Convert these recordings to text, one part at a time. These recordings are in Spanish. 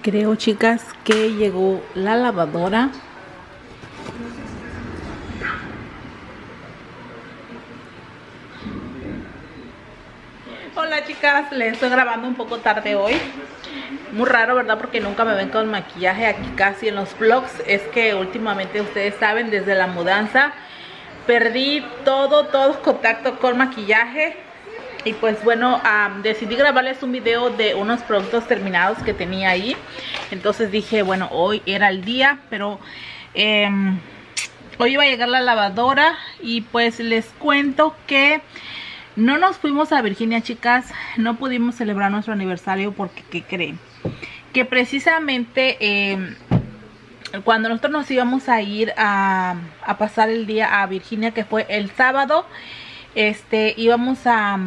Creo, chicas, que llegó la lavadora. Hola chicas, les estoy grabando un poco tarde hoy Muy raro, ¿verdad? Porque nunca me ven con maquillaje aquí casi en los vlogs Es que últimamente ustedes saben, desde la mudanza Perdí todo, todo contacto con maquillaje y pues bueno, decidí grabarles un video de unos productos terminados que tenía ahí. Entonces dije, bueno, hoy era el día, pero em, hoy iba a llegar la lavadora y pues les cuento que no nos fuimos a Virginia, chicas. No pudimos celebrar nuestro aniversario porque, ¿qué creen? Que precisamente... Em, cuando nosotros nos íbamos a ir a, a pasar el día a Virginia, que fue el sábado, este íbamos a,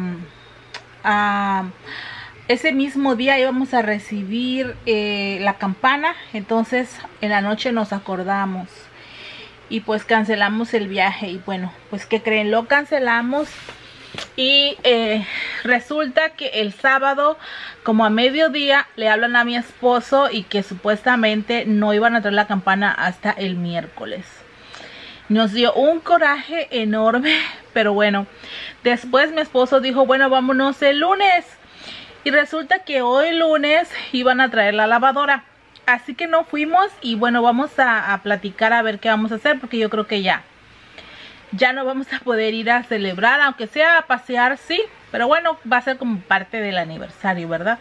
ese mismo día íbamos a recibir eh, la campana. Entonces en la noche nos acordamos y pues cancelamos el viaje. Y bueno pues que creen lo cancelamos y eh, resulta que el sábado como a mediodía le hablan a mi esposo y que supuestamente no iban a traer la campana hasta el miércoles. Nos dio un coraje enorme, pero bueno. Después mi esposo dijo, bueno, vámonos el lunes. Y resulta que hoy lunes iban a traer la lavadora. Así que no fuimos y bueno, vamos a, platicar a ver qué vamos a hacer porque yo creo que ya. Ya no vamos a poder ir a celebrar, aunque sea a pasear, sí. Pero bueno, va a ser como parte del aniversario, ¿verdad?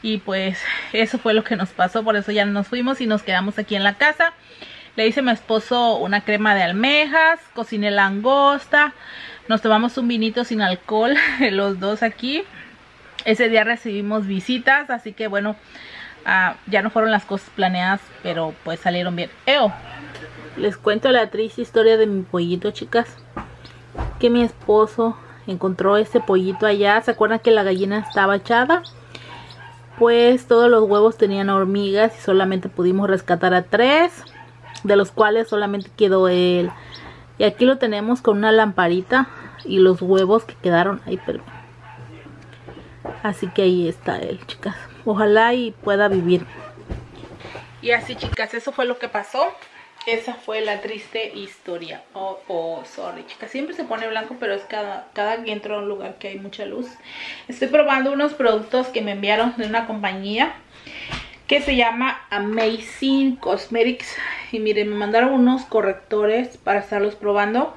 Y pues eso fue lo que nos pasó, por eso ya nos fuimos y nos quedamos aquí en la casa. Le hice a mi esposo una crema de almejas, cociné langosta, nos tomamos un vinito sin alcohol, los dos aquí. Ese día recibimos visitas, así que bueno, ah, ya no fueron las cosas planeadas, pero pues salieron bien. ¡Eo! Les cuento la triste historia de mi pollito, chicas. Que mi esposo encontró este pollito allá. ¿Se acuerdan que la gallina estaba echada? Pues todos los huevos tenían hormigas y solamente pudimos rescatar a tres de los cuales solamente quedó él. Y aquí lo tenemos con una lamparita y los huevos que quedaron ahí, pero... Así que ahí está él, chicas. Ojalá y pueda vivir. Y así, chicas, eso fue lo que pasó. Esa fue la triste historia. Oh, oh, sorry, chicas. Siempre se pone blanco, pero es cada, cada que entro a un lugar que hay mucha luz. Estoy probando unos productos que me enviaron de una compañía que se llama Amazing Cosmetics. Y miren me mandaron unos correctores para estarlos probando.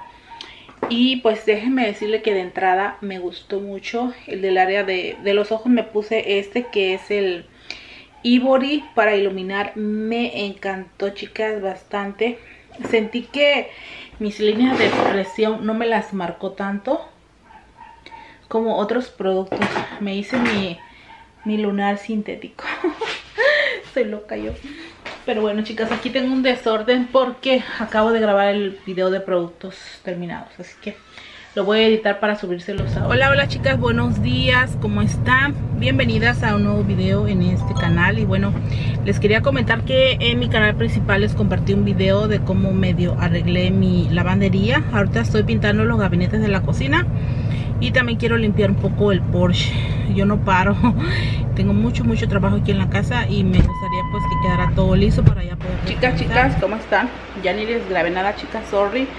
Y pues déjenme decirle que de entrada me gustó mucho el del área de, los ojos. Me puse este que es el Ivory para iluminar. Me encantó chicas bastante. Sentí que mis líneas de expresión no me las marcó tanto como otros productos. Me hice mi, mi lunar sintético Soy loca yo. Pero bueno, chicas, aquí tengo un desorden porque acabo de grabar el video de productos terminados. Así que lo voy a editar para subírselos a... Hola, hola chicas, buenos días, ¿cómo están? Bienvenidas a un nuevo video en este canal. Y bueno, les quería comentar que en mi canal principal les compartí un video de cómo medio arreglé mi lavandería. Ahorita estoy pintando los gabinetes de la cocina y también quiero limpiar un poco el Porsche. Yo no paro tengo mucho mucho trabajo aquí en la casa y me gustaría pues que quedara todo listo para ya poder chicas chicas cómo están ya ni les grabé nada chicas sorry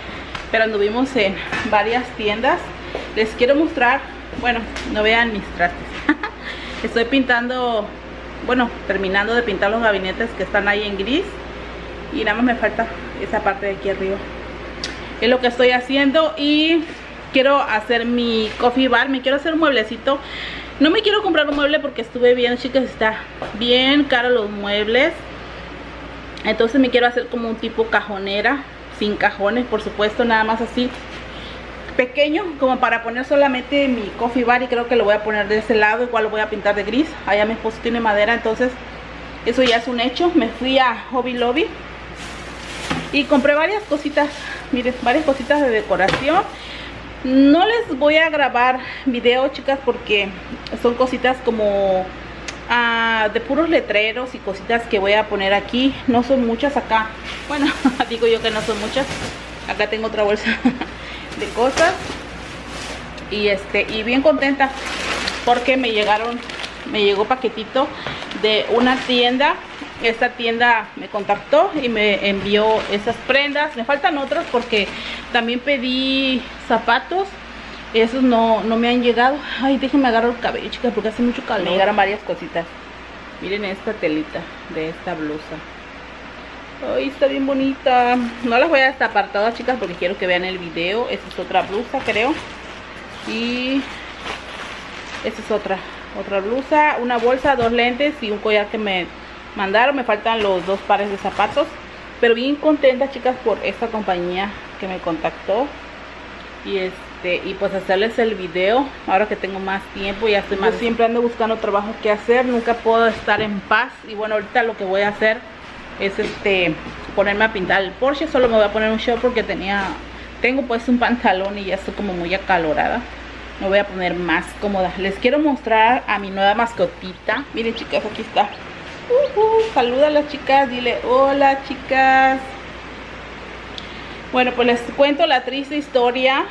pero anduvimos en varias tiendas. Les quiero mostrar bueno no vean mis trastes. Estoy pintando bueno terminando de pintar los gabinetes que están ahí en gris. Y nada más me falta esa parte de aquí arriba. Es lo que estoy haciendo y quiero hacer mi coffee bar, me quiero hacer un mueblecito. No me quiero comprar un mueble porque estuve viendo, chicas, está bien caro los muebles. Entonces me quiero hacer como un tipo cajonera, sin cajones, por supuesto, nada más así pequeño, como para poner solamente mi coffee bar y creo que lo voy a poner de ese lado, igual lo voy a pintar de gris. Allá mi esposo tiene madera, entonces eso ya es un hecho. Me fui a Hobby Lobby y compré varias cositas, miren, varias cositas de decoración no les voy a grabar video, chicas, porque son cositas como ah, de puros letreros y cositas que voy a poner aquí. No son muchas acá. Bueno, digo yo que no son muchas. Acá tengo otra bolsa de cosas. Y este y bien contenta porque me llegaron, me llegó paquetito de una tienda esta tienda me contactó y me envió esas prendas me faltan otras porque también pedí zapatos esos no, no me han llegado. Ay déjenme agarrar el cabello chicas porque hace mucho calor. Me llegaron varias cositas. Miren esta telita de esta blusa. Ay está bien bonita. No las voy a destapar todas chicas porque quiero que vean el video. Esta es otra blusa creo. Y esta es otra otra blusa. Una bolsa dos lentes y un collar que me mandaron. Me faltan los dos pares de zapatos. Pero bien contenta chicas por esta compañía que me contactó. Y este y pues hacerles el video ahora que tengo más tiempo y estoy más siempre ando buscando trabajo que hacer nunca puedo estar en paz y bueno ahorita lo que voy a hacer es este ponerme a pintar el Porsche solo me voy a poner un short porque tenía tengo pues un pantalón y ya estoy como muy acalorada. Me voy a poner más cómoda. Les quiero mostrar a mi nueva mascotita. Miren chicas aquí está. Saluda a las chicas, dile hola chicas. Bueno, pues les cuento la triste historia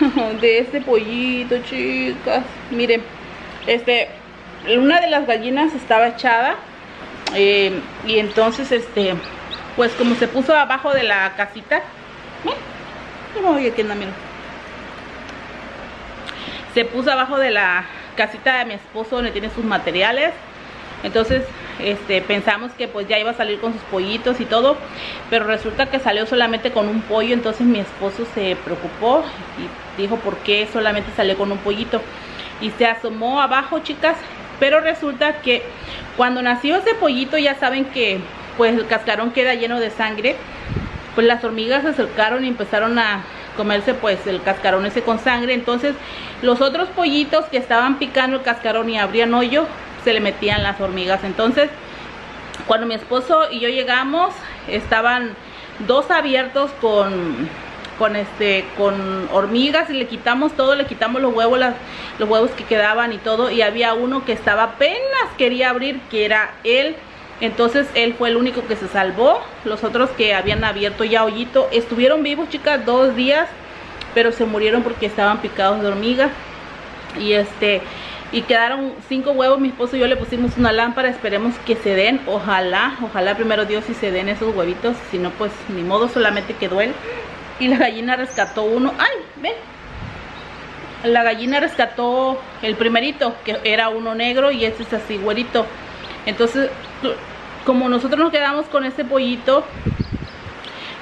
de este pollito, chicas. Miren, este, una de las gallinas estaba echada eh, y entonces, este, pues como se puso abajo de la casita, Se puso abajo de la casita de mi esposo donde tiene sus materiales entonces este, pensamos que pues ya iba a salir con sus pollitos y todo, pero resulta que salió solamente con un pollo, entonces mi esposo se preocupó y dijo por qué solamente salió con un pollito. Y se asomó abajo, chicas, pero resulta que cuando nació ese pollito ya saben que pues el cascarón queda lleno de sangre, pues las hormigas se acercaron y empezaron a comerse pues el cascarón ese con sangre, entonces los otros pollitos que estaban picando el cascarón y abrían hoyo, se le metían las hormigas. Entonces, cuando mi esposo y yo llegamos, estaban dos abiertos con con este con hormigas y le quitamos todo, le quitamos los huevos, los huevos que quedaban y todo y había uno que estaba apenas quería abrir, que era él. Entonces él fue el único que se salvó. Los otros que habían abierto ya hoyito estuvieron vivos, chicas, dos días, pero se murieron porque estaban picados de hormigas. Y este y quedaron cinco huevos, mi esposo y yo le pusimos una lámpara, esperemos que se den, ojalá, ojalá primero Dios si se den esos huevitos, si no pues ni modo, solamente quedó él. Y la gallina rescató uno, ay, ven, la gallina rescató el primerito, que era uno negro y este es así güerito. Entonces, como nosotros nos quedamos con ese pollito,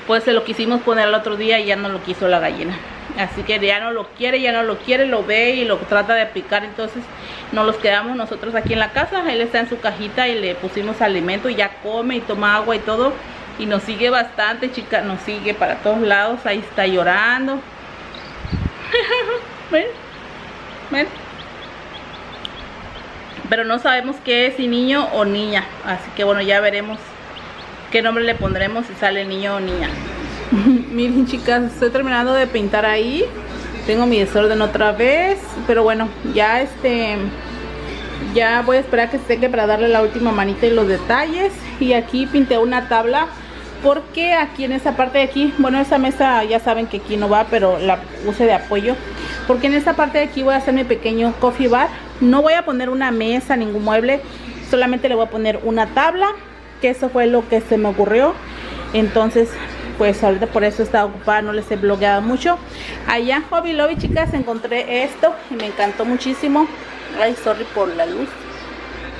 pues se lo quisimos poner el otro día y ya no lo quiso la gallina así que ya no lo quiere, ya no lo quiere, lo ve y lo trata de picar, entonces nos los quedamos nosotros aquí en la casa, él está en su cajita y le pusimos alimento y ya come y toma agua y todo. Y nos sigue bastante, chica, nos sigue para todos lados, ahí está llorando. Ven, ven. Pero no sabemos qué es, si niño o niña, así que bueno, ya veremos qué nombre le pondremos si sale niño o niña Miren chicas, estoy terminando de pintar ahí. Tengo mi desorden otra vez Pero bueno, ya este Ya voy a esperar que se seque para darle la última manita y los detalles. Y aquí pinté una tabla Porque aquí en esa parte de aquí Bueno, esa mesa ya saben que aquí no va Pero la puse de apoyo. Porque en esta parte de aquí voy a hacer mi pequeño coffee bar. No voy a poner una mesa, ningún mueble Solamente le voy a poner una tabla Que eso fue lo que se me ocurrió. Entonces pues ahorita por eso estaba ocupada, no les he blogueado mucho. Allá en Hobby Lobby, chicas, encontré esto y me encantó muchísimo. Ay, sorry por la luz.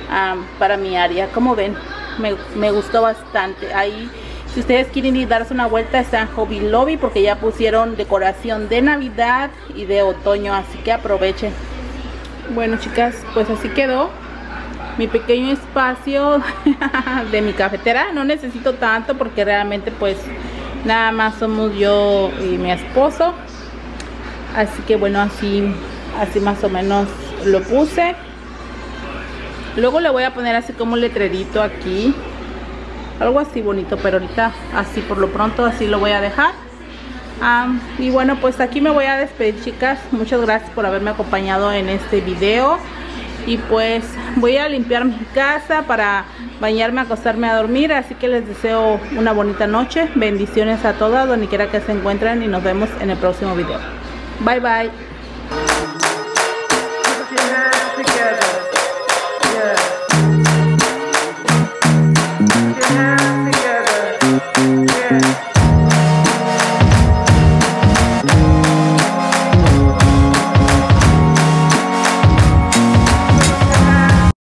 Ah, para mi área, como ven, me, gustó bastante. Ahí, si ustedes quieren ir darse una vuelta, está en Hobby Lobby porque ya pusieron decoración de Navidad y de otoño, así que aprovechen. Bueno, chicas, pues así quedó mi pequeño espacio de mi cafetera no necesito tanto porque realmente pues nada más somos yo y mi esposo. Así que bueno así así más o menos lo puse. Luego le voy a poner así como un letrerito aquí. Algo así bonito pero ahorita así por lo pronto así lo voy a dejar. Y bueno pues aquí me voy a despedir chicas. Muchas gracias por haberme acompañado en este video y pues voy a limpiar mi casa para bañarme, acostarme a dormir, así que les deseo una bonita noche, bendiciones a todas donde quiera que se encuentren y nos vemos en el próximo video. Bye bye.